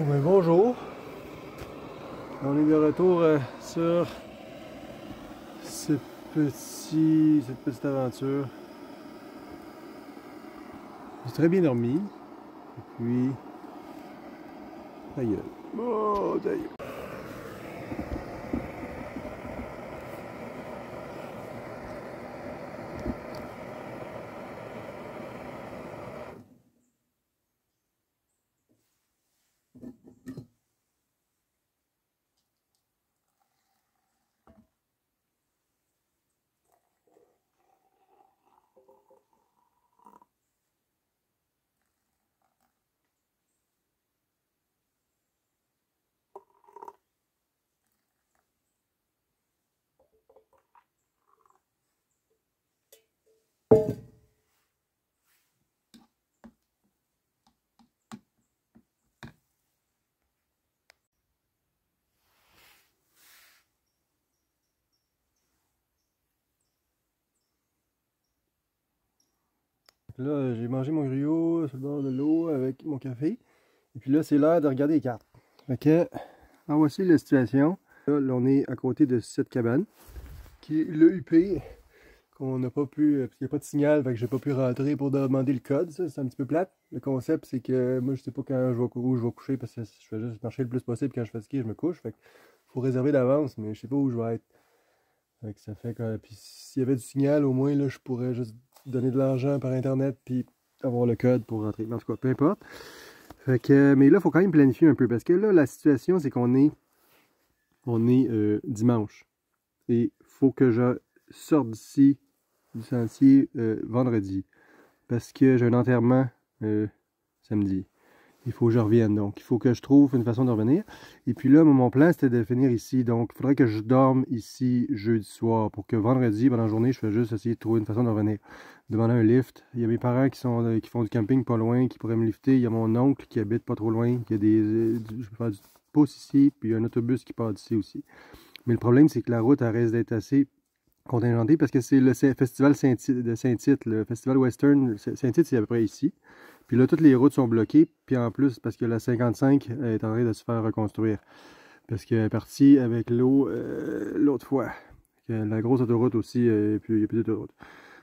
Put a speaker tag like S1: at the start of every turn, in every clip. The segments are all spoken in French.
S1: Bon, ben, bonjour. On est de retour euh, sur ce petit, cette petite aventure. J'ai très bien dormi. Et puis. Ta gueule. Oh, ta. Là, j'ai mangé mon griot sur le bord de l'eau avec mon café. Et puis là, c'est l'heure de regarder les cartes. Que, en voici la situation. Là, là, on est à côté de cette cabane, qui est le UP, qu'on n'a pas pu, parce qu'il n'y a pas de signal, fait que j'ai pas pu rentrer pour demander le code. Ça, c'est un petit peu plate. Le concept, c'est que moi, je sais pas quand je vais, où je vais coucher, parce que je fais juste marcher le plus possible. Quand je fais ski, je me couche. Fait que faut réserver d'avance, mais je sais pas où je vais être. Fait que ça fait que, puis s'il y avait du signal, au moins, là, je pourrais juste donner de l'argent par internet puis avoir le code pour rentrer. En tout cas, peu importe. Fait que, mais là, il faut quand même planifier un peu parce que là, la situation, c'est qu'on est, on est euh, dimanche. Et faut que je sorte d'ici, du sentier, euh, vendredi. Parce que j'ai un enterrement euh, samedi. Il faut que je revienne. Donc, il faut que je trouve une façon de revenir. Et puis là, mon plan, c'était de finir ici. Donc, il faudrait que je dorme ici jeudi soir pour que vendredi, pendant la journée, je fais juste essayer de trouver une façon de revenir. Demander un lift. Il y a mes parents qui, sont, euh, qui font du camping pas loin, qui pourraient me lifter. Il y a mon oncle qui habite pas trop loin, qui a des, je peux faire du pouce ici, puis il y a un autobus qui part d'ici aussi. Mais le problème, c'est que la route, elle risque d'être assez contingentée parce que c'est le Saint- festival Saint-Tite, de Saint-Tite, le festival western. Saint-Tite, c'est à peu près ici. Puis là, toutes les routes sont bloquées. Puis en plus, parce que la 55 est en train de se faire reconstruire. Parce qu'elle est partie avec l'eau euh, l'autre fois. La grosse autoroute aussi, euh, et puis il y a plus d'autoroute.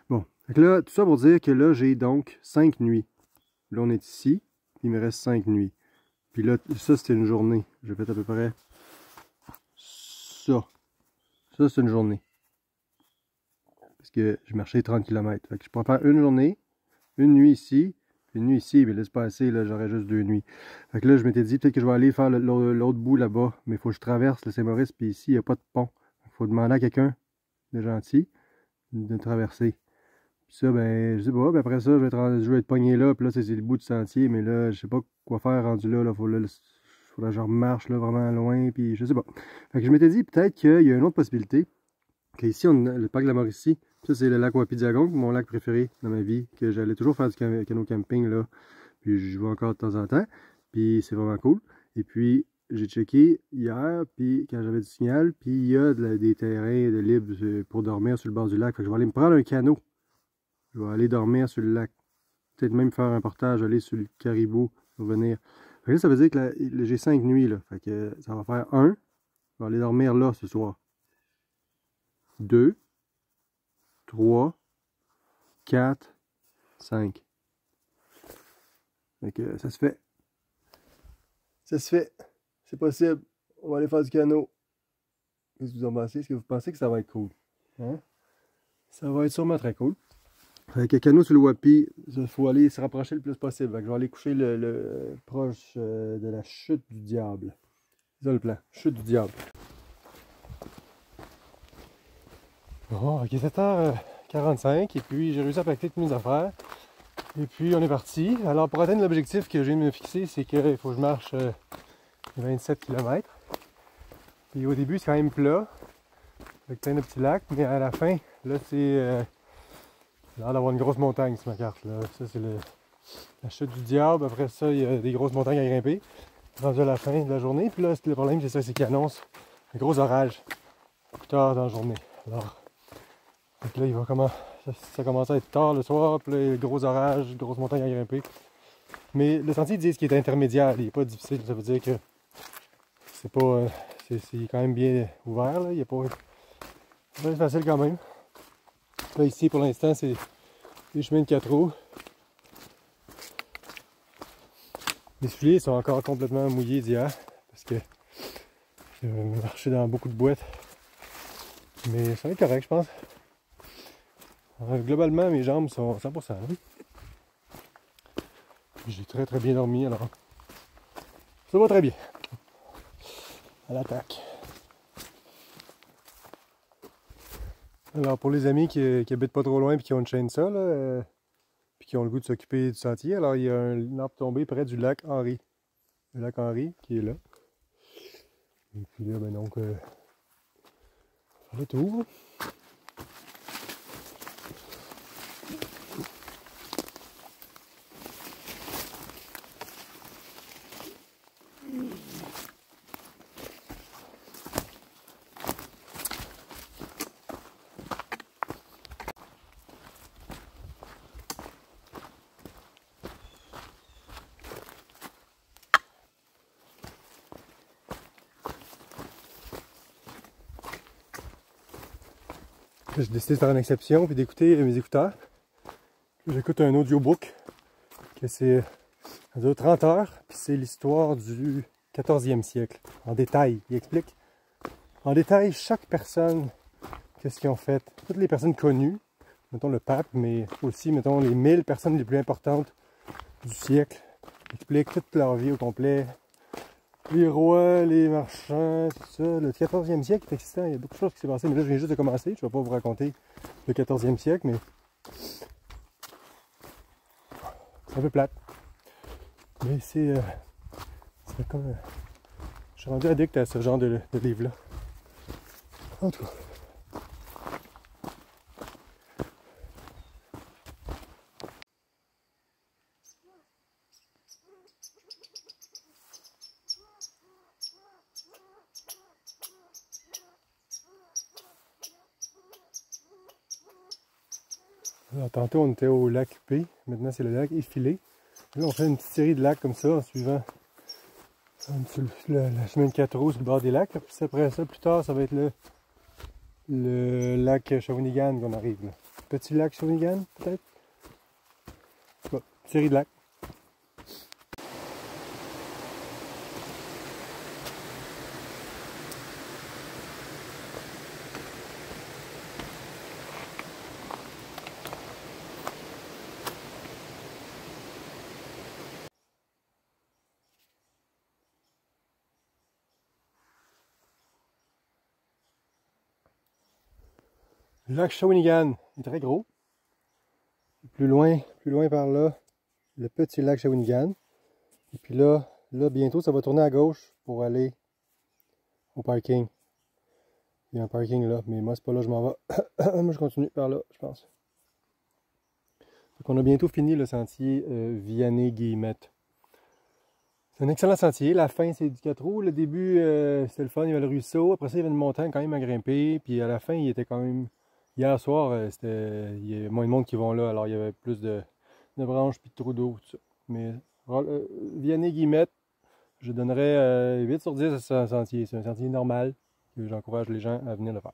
S1: Bon. Que là, tout ça pour dire que là, j'ai donc 5 nuits. Là, on est ici. Il me reste 5 nuits. Puis là, ça, c'était une journée. J'ai fait à peu près ça. Ça, c'est une journée. Parce que je marchais 30 km. Fait que je pourrais faire une journée, une nuit ici, puis une nuit ici, mais laisse pas assez, là, j'aurais juste deux nuits. Fait que là, je m'étais dit peut-être que je vais aller faire l'autre bout là-bas, mais il faut que je traverse le Saint-Maurice, puis ici, il n'y a pas de pont. Il faut demander à quelqu'un de gentil de traverser. Puis ça, ben, je sais pas, puis après ça, je vais être, je vais être pogné là, puis là, c'est le bout du sentier, mais là, je sais pas quoi faire rendu là, là, faut, faudrait que je remarche là vraiment loin, puis je sais pas. Fait que je m'étais dit peut-être qu'il y a une autre possibilité, qu'ici, on le parc de la Mauricie, ça, c'est le lac Wapidiagon, mon lac préféré dans ma vie, que j'allais toujours faire du cam- canot camping, là. Puis je vais encore de temps en temps. Puis c'est vraiment cool. Et puis, j'ai checké hier, puis quand j'avais du signal, puis il y a des terrains de euh, pour dormir sur le bord du lac. Fait que je vais aller me prendre un canot. Je vais aller dormir sur le lac. Peut-être même faire un portage, aller sur le caribou, revenir. Fait que là, ça veut dire que j'ai cinq nuits, là. Fait que ça va faire un. Je vais aller dormir là ce soir. Deux. 3, 4, 5. Fait que ça se fait. Ça se fait. C'est possible. On va aller faire du canot. Qu'est-ce que vous en pensez? Est-ce que vous pensez que ça va être cool? Hein? Ça va être sûrement très cool. Fait que canot sur le Wapi, il faut aller se rapprocher le plus possible. Fait que je vais aller coucher le, le- proche euh, de la chute du diable. C'est ça le plan. Chute du diable. Bon, ok, 7h45 et puis j'ai réussi à packer toutes mes affaires. Et puis on est parti. Alors pour atteindre l'objectif que j'ai de me fixer, c'est qu'il faut que je marche euh, 27 km. Puis au début c'est quand même plat, avec plein de petits lacs, mais à la fin, là c'est euh, l'air d'avoir une grosse montagne sur ma carte. Là. Ça c'est la chute du diable. Après ça, il y a des grosses montagnes à grimper. Rendu à la fin de la journée. Puis là, le problème c'est ça, c'est qu'il annonce un gros orage plus tard dans la journée. Alors, que là, il va comment. Ça, commence à être tard le soir, puis là, gros orage, grosse montagne à grimper. Mais le sentier, ils disent qu'il est intermédiaire, il n'est pas difficile. Ça veut dire que c'est pas. Euh, c'est quand même bien ouvert, là. Il est pas. C'est facile quand même. Là, ici, pour l'instant, c'est des chemins de 4 roues. Les souliers sont encore complètement mouillés d'hier parce que j'ai marché dans beaucoup de boîtes. Mais ça va être correct, je pense. Globalement, mes jambes sont 100%. J'ai très très bien dormi alors. Ça va très bien. À l'attaque. Alors pour les amis qui, habitent pas trop loin et qui ont une chaîne ça, là, euh, puis qui ont le goût de s'occuper du sentier, alors il y a un arbre tombé près du lac Henri. Le lac Henri qui est là. Et puis là, ben donc, euh, le tour. J'ai décidé de faire une exception puis d'écouter mes écouteurs. J'écoute un audiobook que c'est 30 heures, puis c'est l'histoire du 14e siècle, en détail. Il explique en détail chaque personne, qu'est-ce qu'ils ont fait? Toutes les personnes connues, mettons le pape, mais aussi, mettons, les 1000 personnes les plus importantes du siècle. Il explique toute leur vie au complet, les rois, les marchands, tout ça. Le 14e siècle il y a beaucoup de choses qui s'est passé, mais là je viens juste de commencer, je ne vais pas vous raconter le 14e siècle, mais c'est un peu plate. Mais c'est euh, c'est comme... Euh, je suis rendu addict à ce genre de, de livre-là. En tout cas. Tantôt on était au lac P, maintenant c'est le lac effilé. Là on fait une petite série de lacs comme ça en suivant le, la chemin de 4 roues sur le bord des lacs. Puis après ça, plus tard, ça va être le, le lac Shawinigan qu'on arrive. Petit lac Shawinigan peut-être? Bon, série de lacs. Lac Shawinigan est très gros. Plus loin, plus loin par là, le petit lac Shawinigan. Et puis là, là bientôt, ça va tourner à gauche pour aller au parking. Il y a un parking là, mais moi c'est pas là je m'en vais. moi je continue par là, je pense. Donc on a bientôt fini le sentier euh, Vianney-Guillemette. C'est un excellent sentier. La fin, c'est du 4 roues. Le début, euh, c'était le fun. Il y avait le ruisseau. Après ça, il y avait une montagne quand même à grimper. Puis à la fin, il était quand même Hier soir, euh, c'était, il y a moins de monde qui vont là, alors il y avait plus de, branches puis de trous d'eau, tout ça. Mais euh, Vianney je donnerais 8 euh, sur 10 à ce sentier. C'est un sentier normal que j'encourage les gens à venir le faire.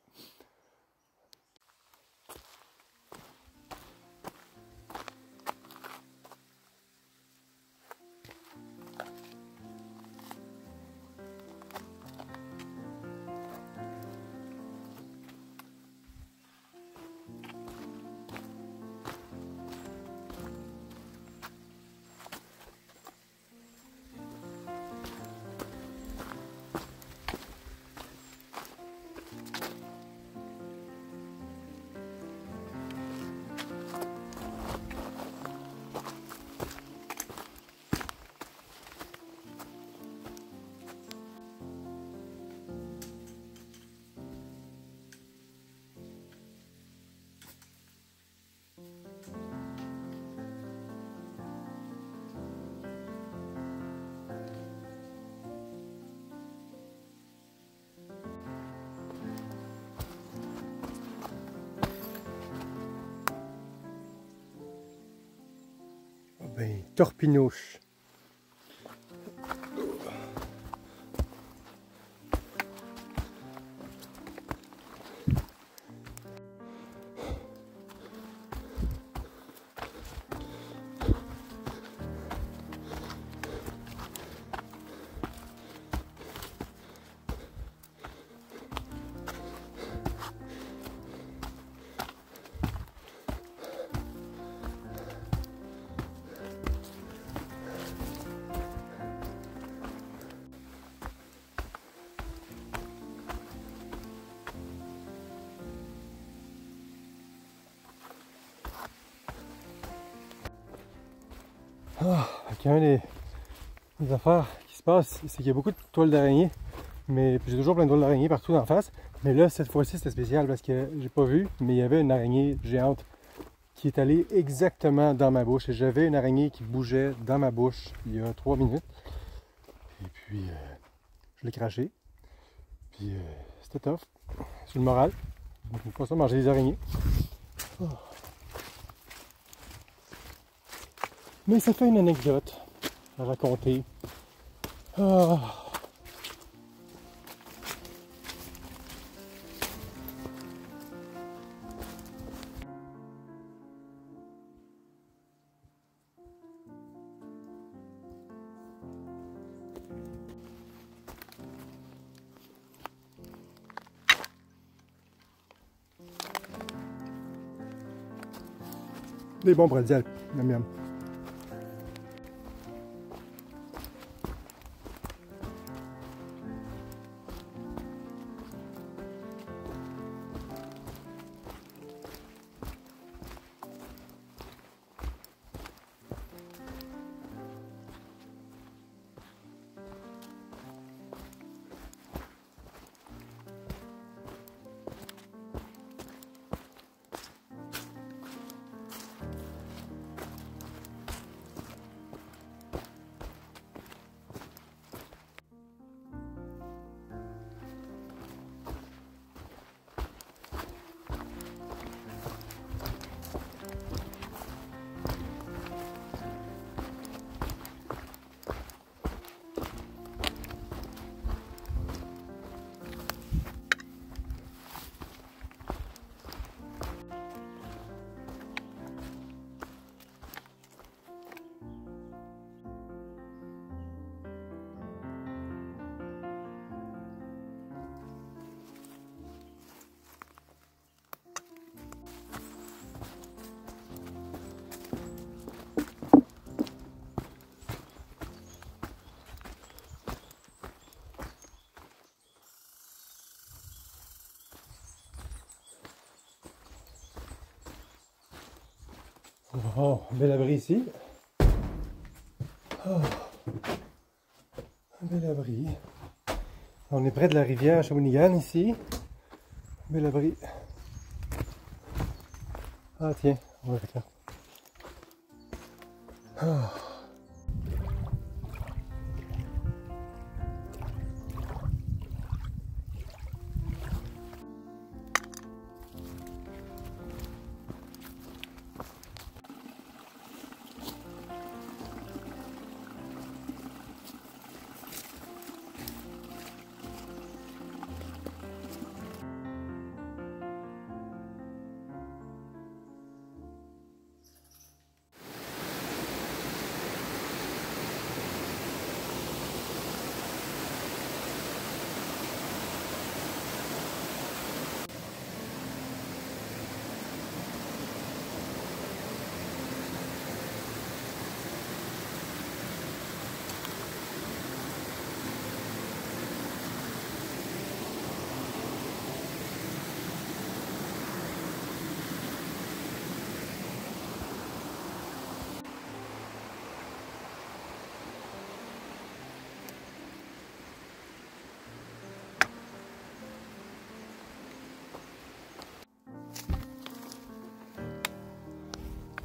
S1: Ben, torpinouche. Ah, un des, des affaires qui se passent, c'est qu'il y a beaucoup de toiles d'araignée. Mais j'ai toujours plein de toiles d'araignée partout en face. Mais là, cette fois-ci, c'était spécial parce que j'ai pas vu, mais il y avait une araignée géante qui est allée exactement dans ma bouche. Et j'avais une araignée qui bougeait dans ma bouche il y a trois minutes. Et puis, euh, je l'ai craché. Puis, euh, c'était tough. C'est le moral. Je pas ça manger des araignées. Oh. Mais ça fait une anecdote à raconter. Oh. Des bons bretzels, miam miam. Oh, bel abri ici. Oh. Un bel abri. On est près de la rivière Shawinigan ici. Bel abri. Ah tiens, on va faire. Oh.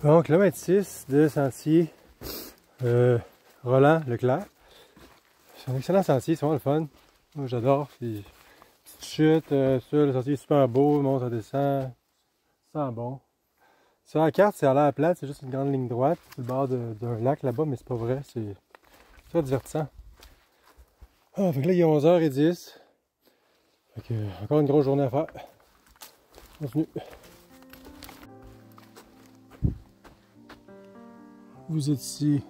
S1: Bon, kilomètre 6 de sentier euh, Roland Leclerc. C'est un excellent sentier, c'est vraiment le fun. Moi j'adore. Petite chute, euh, ça, le sentier est super beau, monte, ça descend. Ça bon. Sur la carte, c'est à l'air plate, c'est juste une grande ligne droite, le bord d'un lac là-bas, mais c'est pas vrai, c'est très divertissant. Ah, fait que là il est 11h10. Fait que, encore une grosse journée à faire. Continue. Vous êtes ici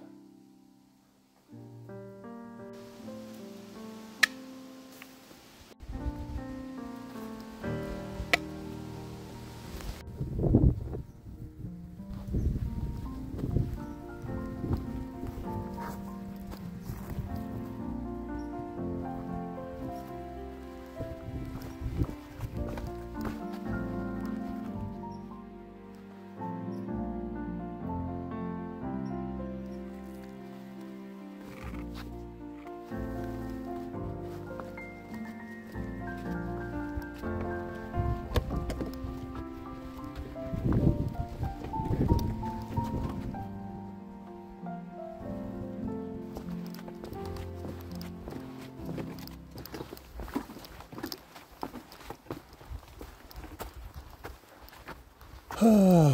S1: Ah.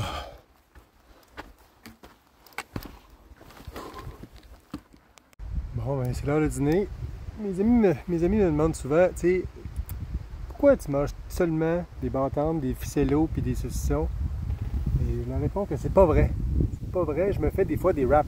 S1: Bon, ben c'est l'heure de dîner. Mes amis, me, mes amis me demandent souvent, tu sais, pourquoi tu manges seulement des bantantes, des ficellos puis des saucissons? Et je leur réponds que c'est pas vrai. C'est pas vrai, je me fais des fois des wraps.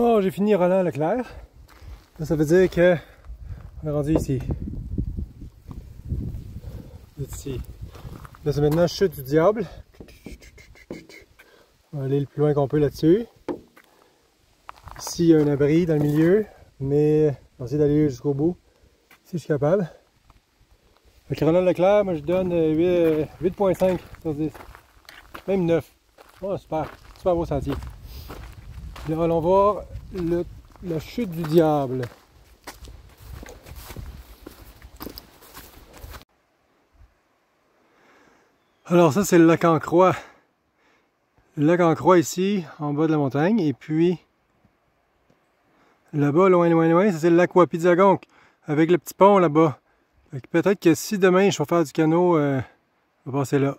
S1: Oh, j'ai fini Roland Leclerc. Ça veut dire que on est rendu ici. Ici. Là, c'est maintenant chute du diable. On va aller le plus loin qu'on peut là-dessus. Ici, il y a un abri dans le milieu, mais on va essayer d'aller jusqu'au bout, si je suis capable. Avec Roland Leclerc, moi je donne 8.5 sur 10. Même 9. Oh, super. Super beau sentier. Là, allons voir la chute du diable. Alors ça, c'est le lac en croix. Le lac en croix ici, en bas de la montagne. Et puis, là-bas, loin, loin, loin, c'est le lac Wapizagonk, avec le petit pont là-bas. Peut-être que si demain je vais faire du canot, euh, on va passer là.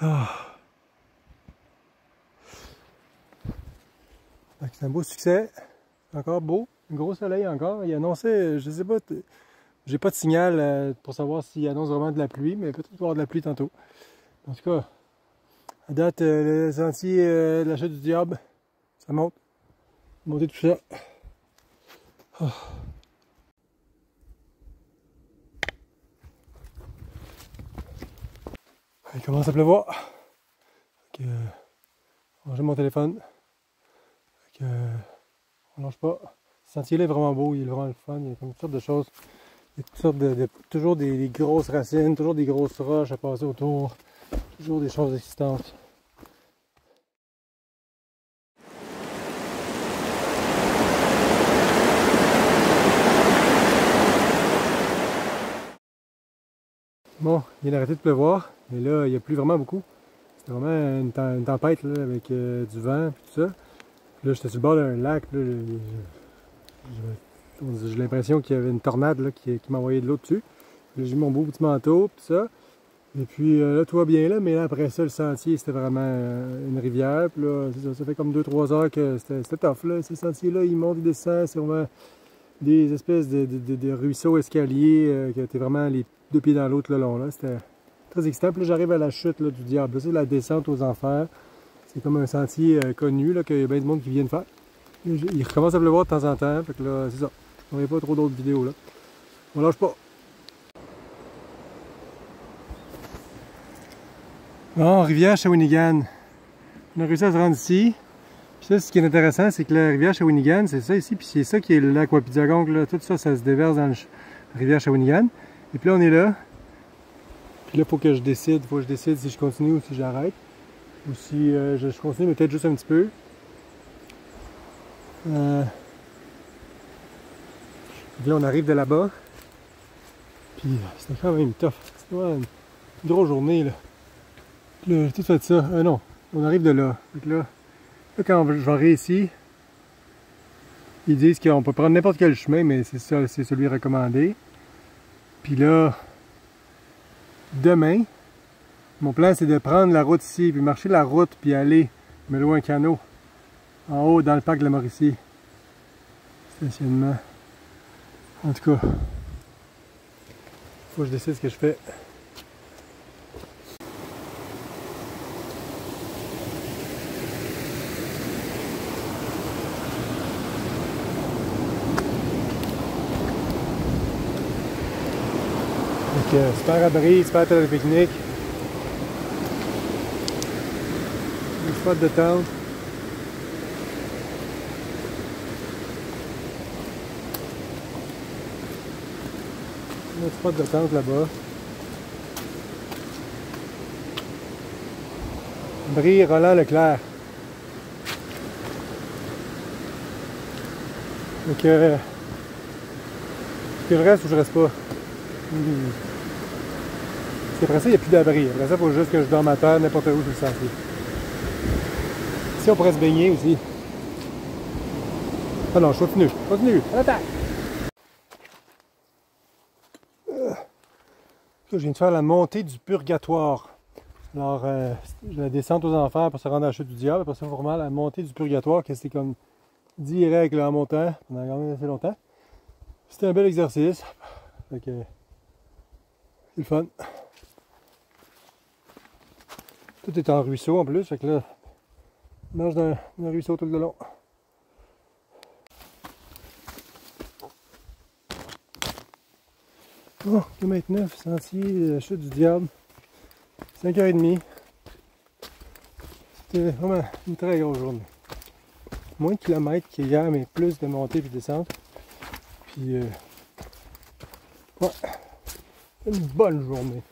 S1: Ah. C'est un beau succès. Encore beau. Un gros soleil encore. Il annonçait, je sais pas, j'ai pas de signal euh, pour savoir s'il annonce vraiment de la pluie, mais peut-être avoir de la pluie tantôt. En tout cas, à date, euh, le sentier euh, de la chute du diable, ça monte. Monter tout ça. Oh. Il commence à pleuvoir. Donc, euh, ranger mon téléphone. Euh, on lâche pas. Ce sentier-là est vraiment beau, il est vraiment le fun. Il y a comme toutes sortes de choses. Il y a toutes sortes de, toujours des, grosses racines, toujours des grosses roches à passer autour. Toujours des choses existantes. Bon, il vient d'arrêter de pleuvoir, mais là, il n'y a plus vraiment beaucoup. C'était vraiment une, une tempête là, avec euh, du vent et tout ça. Là, j'étais sur le bord d'un lac. J'ai l'impression qu'il y avait une tornade là, qui, m'envoyait de l'eau dessus. J'ai mon beau petit manteau, tout ça. Et puis euh, là, tout va bien là, mais là, après ça, le sentier, c'était vraiment euh, une rivière. Puis là, ça, fait comme 2-3 heures que c'était tough. Là. Ce sentier-là, il monte, il descend. C'est vraiment des espèces de, ruisseaux escaliers euh, qui étaient vraiment les deux pieds dans l'autre le long. Là. C'était très excitant. Puis là, j'arrive à la chute là, du diable. C'est la descente aux enfers. C'est comme un sentier euh, connu qu'il y a bien de monde qui vient faire. Il recommence à pleuvoir de temps en temps. Fait que là, c'est ça. On n'a pas trop d'autres vidéos là. On lâche pas. Bon, rivière Shawinigan. On a réussi à se rendre ici. Puis ça, ce qui est intéressant, c'est que la rivière Shawinigan, c'est ça ici, puis c'est ça qui est Wapizagonk, là. Tout ça, ça se déverse dans la rivière Shawinigan. Et puis là, on est là. Puis là, faut que je décide. Il faut que je décide si je continue ou si j'arrête. Ou si euh, je, continue, peut-être juste un petit peu. Euh... Là, on arrive de là-bas. Puis c'était quand même tough. C'était une drôle journée, là. Tout fait ça. Ah non, on arrive de là. Donc là, là quand je vais ici, ils disent qu'on peut prendre n'importe quel chemin, mais c'est ça, c'est celui recommandé. Puis là, demain, mon plan, c'est de prendre la route ici, puis marcher la route, puis aller me louer un canot en haut dans le parc de la Mauricie. Stationnement. En tout cas, faut que je décide ce que je fais. Donc, euh, super abri, super terre de pique-nique. Spot de tente. Un spot de tente là-bas. Brie Roland Leclerc. Donc, euh, je reste ou je reste pas? Hmm. Parce qu'après ça, il n'y a plus d'abri. Après ça, il faut juste que je dorme à terre n'importe où sur le sentier. Ici, on pourrait se baigner aussi. Ah non, je continue. Je continue. À l'attaque! Je viens de faire la montée du purgatoire. Alors, euh, la descente aux enfers pour se rendre à la chute du diable. Après ça, vraiment la montée du purgatoire, que c'est comme direct là, en montant pendant quand même assez longtemps. C'était un bel exercice. Fait que, c'est le fun. Tout est en ruisseau en plus, fait que là, on marche dans un ruisseau tout le long. Bon, 9, sentier, chute du diable. 5h30. C'était vraiment une très grosse journée. Moins de kilomètres qu'hier, mais plus de montée et de descente. Puis, euh, ouais, une bonne journée.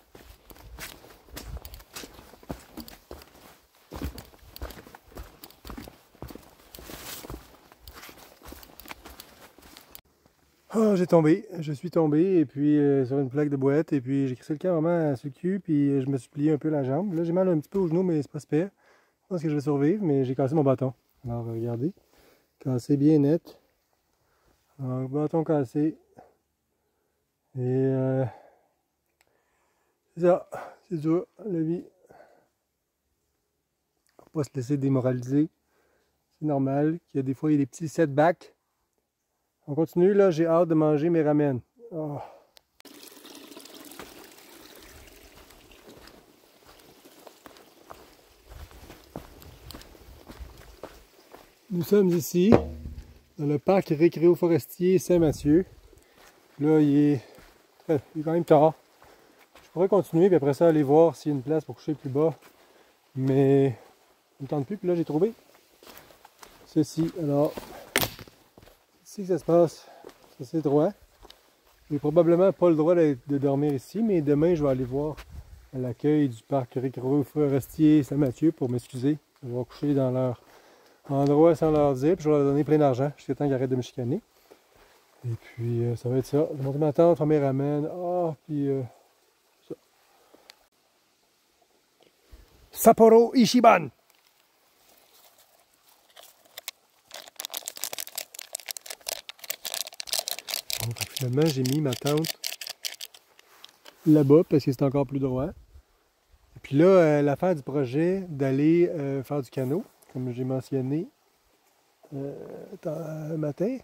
S1: Oh, j'ai tombé, je suis tombé et puis euh, sur une plaque de boîte et puis j'ai crissé le camp vraiment sur le cul puis euh, je me suis plié un peu la jambe. Là j'ai mal un petit peu au genou mais c'est pas super. Je pense que je vais survivre mais j'ai cassé mon bâton. Alors regardez, cassé bien net. Alors bâton cassé. Et euh, c'est ça, c'est dur la vie. Faut pas se laisser démoraliser. C'est normal qu'il y a des fois il y a des petits setbacks. On continue, là, j'ai hâte de manger mes ramen. Oh. Nous sommes ici, dans le parc récréo-forestier Saint-Mathieu. Là, il est, quand même tard. Je pourrais continuer, puis après ça, aller voir s'il y a une place pour coucher plus bas. Mais, je ne tente plus, puis là, j'ai trouvé ceci. Alors, ici que ça se passe, ça c'est droit. J'ai probablement pas le droit de, dormir ici, mais demain je vais aller voir l'accueil du parc forestier Saint-Mathieu pour m'excuser. Je vais coucher dans leur endroit sans leur dire, je vais leur donner plein d'argent jusqu'à temps qu'ils arrêtent de me chicaner. Et puis euh, ça va être ça. Je vais monter ma tante, faire mes ramène. Ah, puis euh, ça. Sapporo Ishiban! J'ai mis ma tente là-bas parce que c'est encore plus droit. Et puis là, euh, l'affaire du projet d'aller euh, faire du canot, comme j'ai mentionné euh, matin,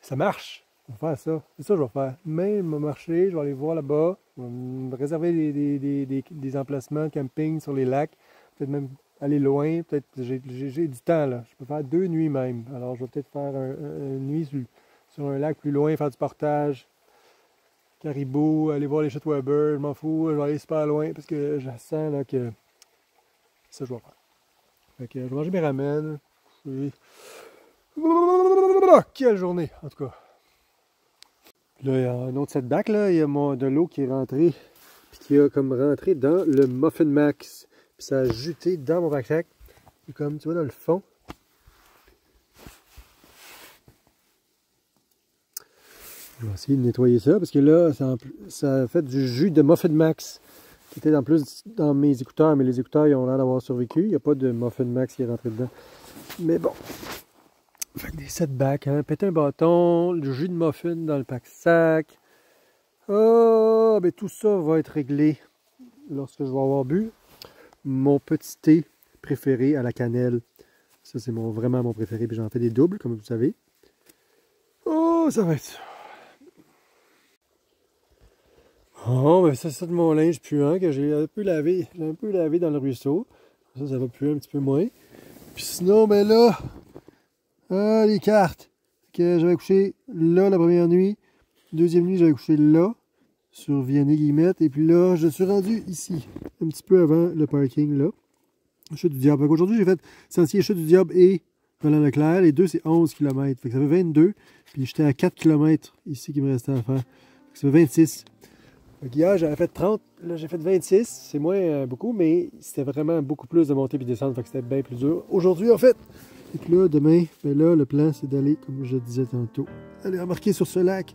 S1: ça marche. On va faire ça. C'est ça que je vais faire. Même marcher, je vais aller voir là-bas, je vais réserver des, emplacements camping sur les lacs, peut-être même aller loin, peut-être j'ai du temps là. Je peux faire deux nuits même. Alors je vais peut-être faire une nuit sur sur un lac plus loin, faire du portage. Caribou, aller voir les chutes Weber, je m'en fous, je vais aller super loin parce que je sens là, que ça je vais faire. Fait que je vais manger mes ramen. Quelle journée, en tout cas. Là, il y a un autre setback, là. Il y a de l'eau qui est rentrée, puis qui a comme rentré dans le Muffin Max. Puis ça a juté dans mon backpack. Et comme tu vois dans le fond, Je vais essayer de nettoyer ça parce que là, ça, fait du jus de Muffin Max qui était en plus dans mes écouteurs, mais les écouteurs ils ont l'air d'avoir survécu. Il n'y a pas de Muffin Max qui est rentré dedans. Mais bon. Fait des setbacks, hein? péter un bâton, le jus de muffin dans le pack sac. Oh, mais tout ça va être réglé lorsque je vais avoir bu mon petit thé préféré à la cannelle. Ça, c'est mon, vraiment mon préféré. Puis j'en fais des doubles, comme vous savez. Oh, ça va être Oh, ben c'est ça de mon linge puant que j'ai un peu lavé. Un peu lavé dans le ruisseau. Ça, ça va puer un petit peu moins. Puis sinon, ben là, ah, les cartes. Que j'avais couché là la première nuit. Deuxième nuit, j'avais couché là. sur Vianney-Guillemette. Et puis là, je suis rendu ici, un petit peu avant le parking là. Chute du Diable. Aujourd'hui, j'ai fait Sentier Chute du Diable et Roland Leclerc. Les deux, c'est 11 km. Fait que ça fait 22. Puis j'étais à 4 km ici qui me restait à faire. ça fait 26. Hier, j'avais fait 30. Là, j'ai fait 26. C'est moins euh, beaucoup, mais c'était vraiment beaucoup plus de montée puis de descendre. Fait que c'était bien plus dur. Aujourd'hui, en fait. Et puis là, demain, ben là, le plan, c'est d'aller, comme je disais tantôt, aller remarquer sur ce lac.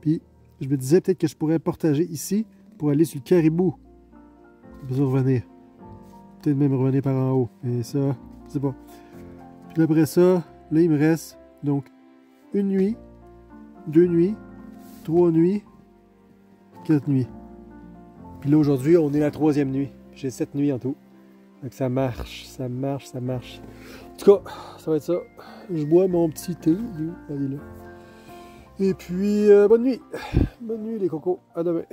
S1: Puis je me disais peut-être que je pourrais partager ici pour aller sur le caribou. Besoin de revenir peut-être même revenir par en haut. Mais ça, sais pas. Puis après ça, là, il me reste donc une nuit, deux nuits, trois nuits, quatre nuits. Puis là, aujourd'hui, on est la troisième nuit. J'ai sept nuits en tout. Donc ça marche, ça marche, ça marche. En tout cas, ça va être ça. Je bois mon petit thé. Allez là. Et puis, euh, bonne nuit. Bonne nuit les cocos. À demain.